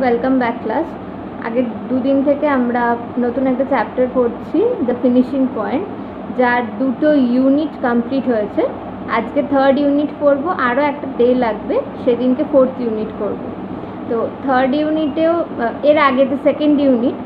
Welcome back class আগের দুদিন থেকে আমরা নতুন একটা চ্যাপ্টার পড়ছি দ্য ফিনিশিং পয়েন্ট যার দুটো ইউনিট কমপ্লিট হয়েছে। আজকে থার্ড ইউনিট পড়ব, আরও একটা ডে লাগবে, সেদিনকে ফোর্থ ইউনিট করব। তো থার্ড ইউনিটেও এর আগে যে সেকেন্ড ইউনিট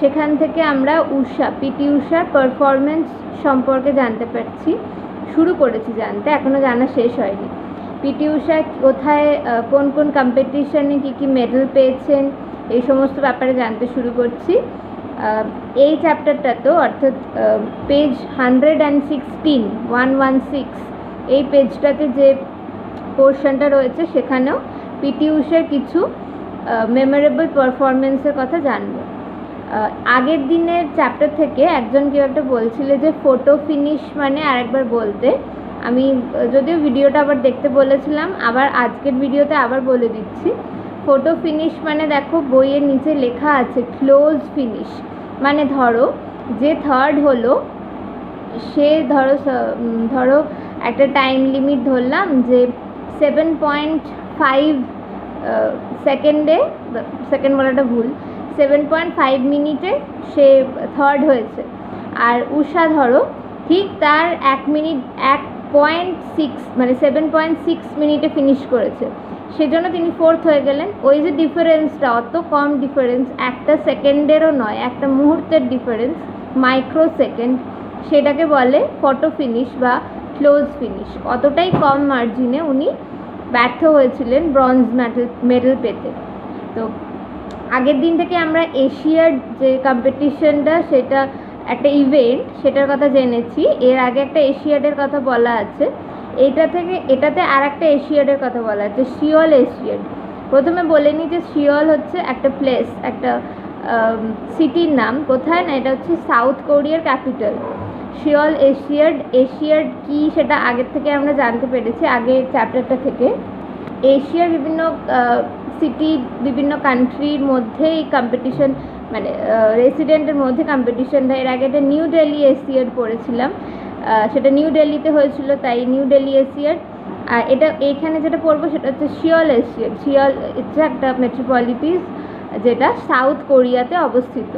সেখান থেকে আমরা উষা পিটি উষার পারফরমেন্স সম্পর্কে জানতে পারছি। শুরু করেছি জানতে এখনও জানা শেষ হয়নি। পিটি উষা কোথায় কোন কোন কম্পিটিশনে কী কী মেডেল পেয়েছেন, এই সমস্ত ব্যাপারে জানতে শুরু করছি। এই চ্যাপ্টারটা তো, অর্থাৎ page hundred and sixteen one one six এই পেজটাতে যে পোর্শনটা রয়েছে, সেখানেও পিটি উষার কিছু মেমোরেবল পারফরমেন্সের কথা জানব। আগের দিনের চ্যাপ্টার থেকে একজন কেউ একটা বলছিল যে ফটো ফিনিশ মানে আরেকবার বলতে। আমি, যদিও ভিডিওটা আবার দেখতে বলেছিলাম, আবার আজকের ভিডিওতে আবার বলে দিচ্ছি। ফটো ফিনিশ মানে দেখো বইয়ের নিচে লেখা আছে ক্লোজ ফিনিশ মানে ধরো, যে থার্ড হলো, সে ধরো ধরো একটা টাইম লিমিট ধরলাম যে সেভেন পয়েন্ট ফাইভ সেকেন্ডে সেকেন্ড বলাটা ভুল সেভেন পয়েন্ট ফাইভ মিনিটে সে থার্ড হয়েছে। আর উষা ধরো, ঠিক তার এক মিনিট এক পয়েন্ট সিক্স মানে সেভেন পয়েন্ট সিক্স মিনিটে ফিনিশ করেছে। সেজন্য তিনি ফোর্থ হয়ে গেলেন। ওই যে ডিফারেন্সটা অত কম ডিফারেন্স একটা সেকেন্ডেরও নয়, একটা মুহূর্তের ডিফারেন্স মাইক্রো সেকেন্ড সেটাকে বলে ফটো ফিনিশ বা ক্লোজ ফিনিশ অতটাই কম মার্জিনে উনি ব্যর্থ হয়েছিলেন ব্রঞ্জ মেডেল মেডেল পেতে। তো আগের দিন থেকে আমরা এশিয়ার যে কম্পিটিশনটা সেটা একটা ইভেন্ট সেটার কথা জেনেছি। এর আগে একটা এশিয়াডের কথা বলা আছে। এটা থেকে, এটাতে আর একটা এশিয়াডের কথা বলা আছে শিওল এশিয়াড প্রথমে বলে নিই যে শিওল হচ্ছে একটা প্লেস একটা সিটির নাম। কোথায় না, এটা হচ্ছে সাউথ কোরিয়ার ক্যাপিটাল শিওল এশিয়াড এশিয়াড কি সেটা আগের থেকে আমরা জানতে পেরেছি, আগের চ্যাপ্টারটা থেকে। এশিয়ার বিভিন্ন সিটি বিভিন্ন কান্ট্রির মধ্যে এই কম্পিটিশন মানে রেসিডেন্টের মধ্যে কম্পিটিশনটা এর আগে এটা নিউ দিল্লি এশিয়ার পড়েছিলাম। সেটা নিউ দিল্লিতে হয়েছিল, তাই নিউ দিল্লি এসিয়ার আর এটা এখানে যেটা পড়ব সেটা হচ্ছে শিয়ল এশিয়ার শিয়ল হচ্ছে একটা মেট্রোপলিটিস যেটা সাউথ কোরিয়াতে অবস্থিত।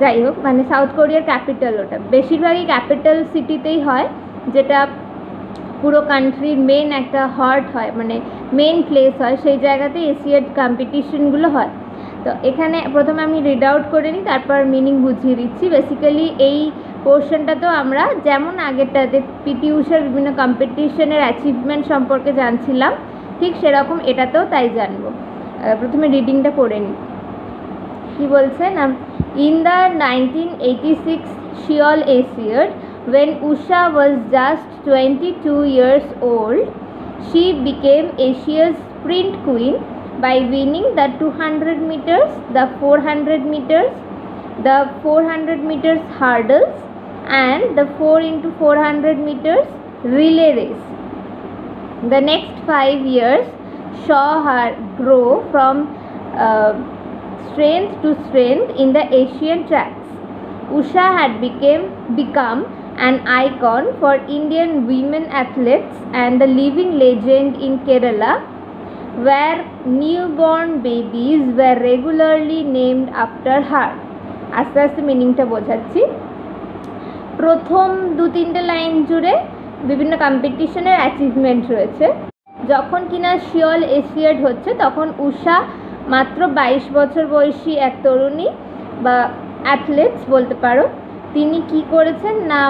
যাই হোক মানে সাউথ কোরিয়ার ক্যাপিটাল ওটা। বেশিরভাগই ক্যাপিটাল সিটিতেই হয়, যেটা পুরো কান্ট্রির মেন একটা হার্ট হয় মানে মেন প্লেস হয়। সেই জায়গাতে এশিয়াড কম্পিটিশনগুলো হয়। তো এখানে প্রথমে আমি রিড আউট করে নিই তারপর মিনিং বুঝিয়ে দিচ্ছি। বেসিক্যালি এই পোর্শনটা তো আমরা যেমন আগেরটাতে পিটি উষার বিভিন্ন কম্পিটিশনের অ্যাচিভমেন্ট সম্পর্কে জানছিলাম ঠিক সেরকম এটাতেও তাই জানব। প্রথমে রিডিংটা করে নিই। কি বলছে না? In the nineteen eighty six Seoul এশিয়ার when Usha was just 22 years old, she became Asia's sprint queen by winning the 200 meters, the 400 meters, the 400 meters hurdles, and the 4 into 400 meters relay race. The next five years saw her grow from uh, strength to strength in the Asian tracks. Usha had became become an icon for Indian women athletes and a living legend in Kerala, where newborn babies were regularly named after her. আস্তে আস্তে মিনিংটা বোঝাচ্ছি। প্রথম দু তিনটে line জুড়ে বিভিন্ন কম্পিটিশনের অ্যাচিভমেন্ট রয়েছে। যখন কিনা শিওল এশিয়াড হচ্ছে, তখন উষা মাত্র বাইশ বছর বয়সী এক তরুণী বা অ্যাথলেটস বলতে পারো, তিনি কি করেছেন? না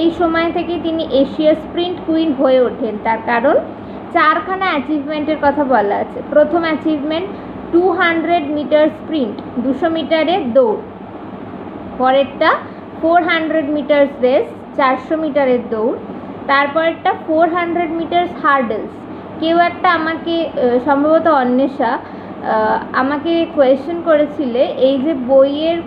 এই সময় থেকে তিনি এশিয়া স্প্রিন্ট কুইন হয়ে ওঠেন। তার কারণ চারখানা অ্যাচিভমেন্টের কথা বলা আছে। প্রথম achievement two hundred metre sprint দুশো মিটারের দৌড়। পরেরটা ফোর হান্ড্রেড মিটার্স রেস চারশো মিটারের দৌড়। তারপরেরটা ফোর হান্ড্রেড মিটার্স হার্ডেলস কেউ একটা আমাকে সম্ভবত অন্বেষা আমাকে কোয়েশ্চেন করেছিলে, এই যে বইয়ের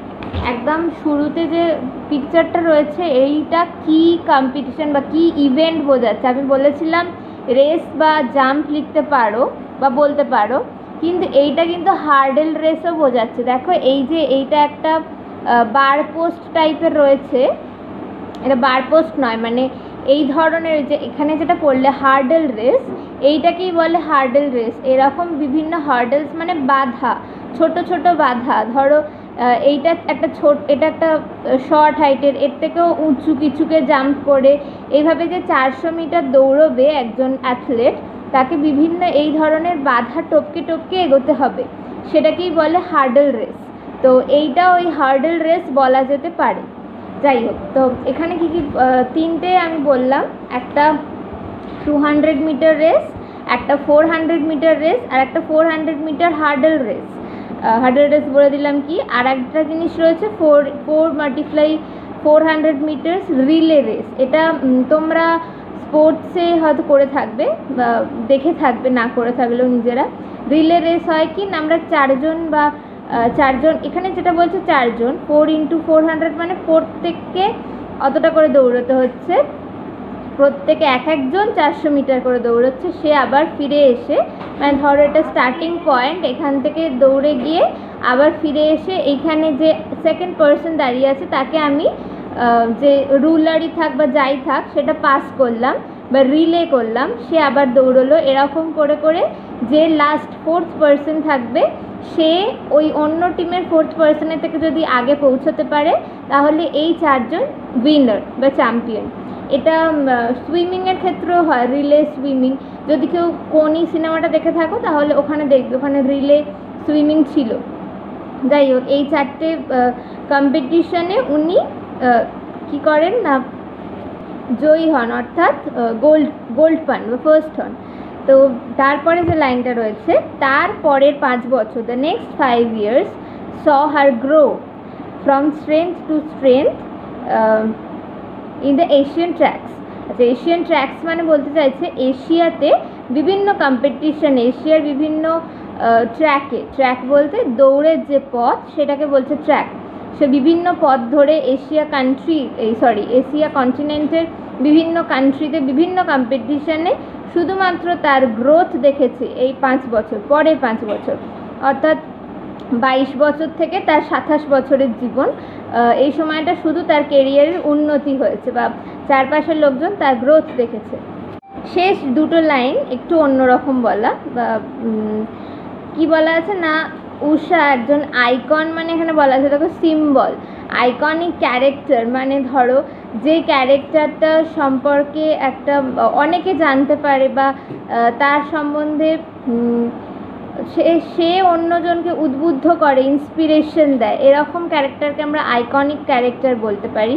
একদম শুরুতে যে পিকচারটা রয়েছে, এইটা কি কম্পিটিশন বা কি ইভেন্ট বোঝাচ্ছে? আমি বলেছিলাম রেস বা জাম্প লিখতে পারো বা বলতে পারো, কিন্তু এইটা কিন্তু হার্ডেল রেসও বোঝাচ্ছে। দেখো এই যে এইটা একটা বার পোস্ট টাইপের রয়েছে, এটা বার পোস্ট নয় মানে এই ধরনের যে এখানে যেটা পড়লে হার্ডেল রেস এইটাকেই বলে হার্ডেল রেস এরকম বিভিন্ন হার্ডেলস মানে বাধা, ছোট ছোট বাধা। ধরো এইটা একটা ছোট, এটা একটা শর্ট হাইটের এর থেকেও উঁচু কিছুকে জাম্প করে। এইভাবে যে চারশো মিটার দৌড়বে একজন অ্যাথলেট তাকে বিভিন্ন এই ধরনের বাধা টপকে টপকে এগোতে হবে। সেটাকেই বলে হার্ডেল রেস তো এইটা ওই হার্ডেল রেস বলা যেতে পারে। যাই হোক, তো এখানে কী কী তিনটে আমি বললাম। একটা টু হান্ড্রেড মিটার রেস একটা ফোর হান্ড্রেড মিটার রেস আর একটা four hundred metre hurdle race hurdle race বলে দিলাম কি? আর একটা জিনিস রয়েছে four four multiply four hundred metres relay race এটা তোমরা স্পোর্টসে হয়তো করে থাকবে, বা দেখে থাকবে, না করে থাকলেও নিজেরা। রিলে রেস হয় কি? না আমরা চারজন বা চারজন, এখানে যেটা বলছে চারজন ফোর ইন্টু ফোর হান্ড্রেড মানে প্রত্যেককে অতটা করে দৌড়তে হচ্ছে। প্রত্যেকে এক একজন চারশো মিটার করে দৌড়চ্ছে, সে আবার ফিরে এসে মানে ধরো এটা স্টার্টিং পয়েন্ট এখান থেকে দৌড়ে গিয়ে আবার ফিরে এসে এইখানে যে সেকেন্ড পার্সন দাঁড়িয়ে আছে, তাকে আমি যে রুলারই থাক বা যাই থাক, সেটা পাস করলাম বা রিলে করলাম, সে আবার দৌড়লো। এরকম করে করে যে লাস্ট ফোর্থ পার্সন থাকবে, সে ওই অন্য টিমের ফোর্থ পার্সনের থেকে যদি আগে পৌঁছতে পারে, তাহলে এই চারজন উইনার বা চ্যাম্পিয়ন এটা সুইমিংয়ের ক্ষেত্রেও হয় রিলে সুইমিং যদি কেউ কোনি সিনেমাটা দেখে থাকো, তাহলে ওখানে দেখবে, ওখানে রিলে সুইমিং ছিল। যাই হোক, এই চারটে কম্পিটিশনে উনি কি করেন না, জয়ী হন, অর্থাৎ গোল্ড গোল্ড পান, বা ফার্স্ট হন। তো তারপরে যে লাইনটা রয়েছে, তার পরের পাঁচ বছর the next five years saw her grow from strength to strength in the Asian tracks আচ্ছা এশিয়ান ট্র্যাক্স মানে বলতে চাইছে এশিয়াতে বিভিন্ন কম্পিটিশন এশিয়ার বিভিন্ন ট্র্যাকে ট্র্যাক বলতে দৌড়ের যে পথ, সেটাকে বলছে ট্র্যাক সে বিভিন্ন পথ ধরে এশিয়া কান্ট্রি এই সরি এশিয়া কন্টিনেন্টের বিভিন্ন কান্ট্রিতে বিভিন্ন কম্পিটিশনে শুধুমাত্র তার গ্রোথ দেখেছে এই পাঁচ বছর, পরের পাঁচ বছর। অর্থাৎ বাইশ বছর থেকে তার সাতাশ বছরের জীবন। এই সময়টা শুধু তার কেরিয়ারের উন্নতি হয়েছে বা চারপাশের লোকজন তার গ্রোথ দেখেছে। শেষ দুটো লাইন একটু অন্যরকম বলা বা কি বলা আছে না, উষা একজন আইকন মানে এখানে বলা আছে দেখো সিম্বল আইকনিক ক্যারেক্টার মানে ধরো যে ক্যারেক্টারটা সম্পর্কে একটা অনেকে জানতে পারে বা তার সম্বন্ধে সে সে অন্যজনকে উদ্বুদ্ধ করে ইন্সপিরেশন দেয়। এরকম ক্যারেক্টারকে আমরা আইকনিক ক্যারেক্টার বলতে পারি।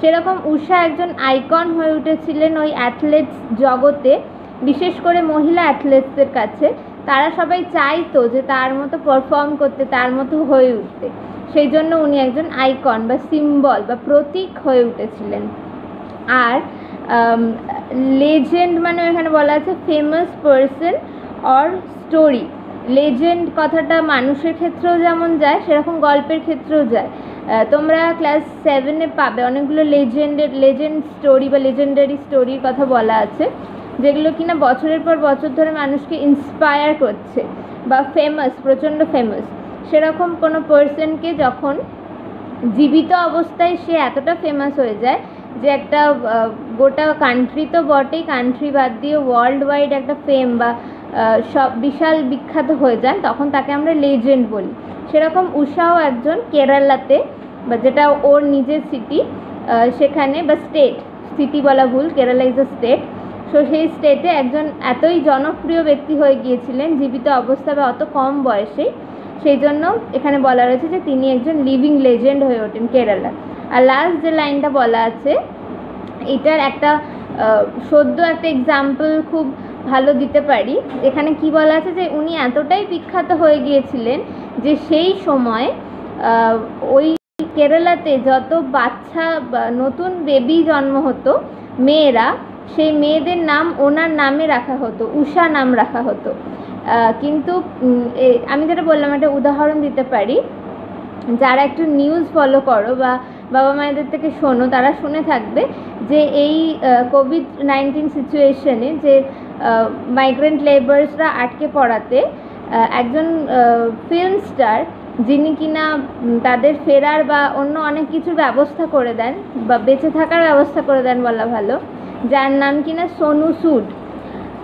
সেরকম উষা একজন আইকন হয়ে উঠেছিলেন ওই অ্যাথলেটস জগতে, বিশেষ করে মহিলা অ্যাথলেটসদের কাছে। তারা সবাই চাইতো যে তার মতো পারফর্ম করতে, তার মতো হয়ে উঠতে। সেই জন্য উনি একজন আইকন বা সিম্বল বা প্রতীক হয়ে উঠেছিলেন। আর লেজেন্ড মানে এখানে বলা আছে famous person or story legend কথাটা মানুষের ক্ষেত্রেও যেমন যায়, সেরকম গল্পের ক্ষেত্রেও যায়। তোমরা ক্লাস সেভেনে পাবে অনেকগুলো লেজেন্ডের লেজেন্ড স্টোরি বা লেজেন্ডারি স্টোরির কথা বলা আছে, যেগুলো কিনা বছরের পর বছর ধরে মানুষকে ইন্সপায়ার করছে বা ফেমাস প্রচণ্ড ফেমাস সেরকম কোনো পার্সনকে যখন জীবিত অবস্থায় সে এতটা ফেমাস হয়ে যায় যে একটা গোটা কান্ট্রি তো বটেই কান্ট্রি বাদ দিয়ে ওয়ার্ল্ড ওয়াইড একটা ফেম বা সব বিশাল বিখ্যাত হয়ে যান, তখন তাকে আমরা লেজেন্ড বলি। সেরকম উষাও একজন কেরালাতে, বা যেটা ওর নিজের সিটি সেখানে বা স্টেট সিটি বলা ভুল, Kerala is a state so সেই স্টেটে একজন এতই জনপ্রিয় ব্যক্তি হয়ে গিয়েছিলেন, জীবিত অবস্থা বা অত কম বয়সে, সেই জন্য এখানে বলা রয়েছে যে তিনি একজন লিভিং লেজেন্ড হয়ে ওঠেন কেরালা আর লাস্ট যে লাইনটা বলা আছে, এটার একটা সদ্য একটা এক্সাম্পল খুব ভালো দিতে পারি। এখানে কি বলা আছে যে, উনি এতটাই বিখ্যাত হয়ে গিয়েছিলেন যে সেই সময় ওই কেরালাতে যত বাচ্চা নতুন বেবি জন্ম হতো, মেয়েরা, সেই মেয়েদের নাম ওনার নামে রাখা হতো, উষা নাম রাখা হতো। কিন্তু আমি যেটা বললাম, একটা উদাহরণ দিতে পারি। যারা একটু নিউজ ফলো করো বা বাবা মায়েদের থেকে শোনো, তারা শুনে থাকবে যে এই কোভিড নাইন্টিন সিচুয়েশনে যে মাইগ্রেন্ট লেবার্সরা আটকে পড়াতে একজন ফিল্ম স্টার যিনি কিনা তাদের ফেরার বা অন্য অনেক কিছুর ব্যবস্থা করে দেন বা বেঁচে থাকার ব্যবস্থা করে দেন বলা ভালো, যার নাম কিনা সোনু সুড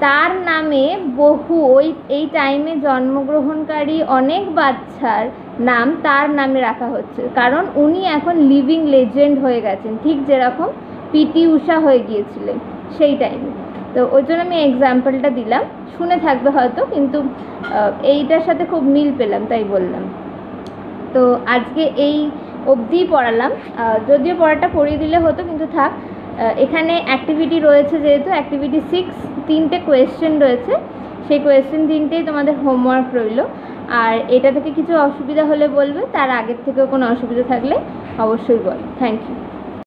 তার নামে বহু ওই, এই টাইমে জন্মগ্রহণকারী অনেক বাচ্চার নাম তার নামে রাখা হচ্ছে। কারণ উনি এখন লিভিং লেজেন্ড হয়ে গেছেন, ঠিক যেরকম পিটি উষা হয়ে গিয়েছিলেন সেই টাইমে তো ওই জন্য আমি এক্সাম্পলটা দিলাম। শুনে থাকবে হয়তো, কিন্তু এইটার সাথে খুব মিল পেলাম, তাই বললাম। তো আজকে এই অবধিই পড়ালাম। যদিও পড়াটা পড়িয়ে দিলে হতো, কিন্তু থাক এখানে অ্যাক্টিভিটি রয়েছে যেহেতু অ্যাক্টিভিটি সিক্স তিনটে কোয়েশ্চেন রয়েছে। সেই কোয়েশ্চেন তিনটেই তোমাদের হোমওয়ার্ক রইল। আর এটা থেকে কিছু অসুবিধা হলে বলবে, তার আগের থেকেও কোনো অসুবিধা থাকলে অবশ্যই বল। Thank you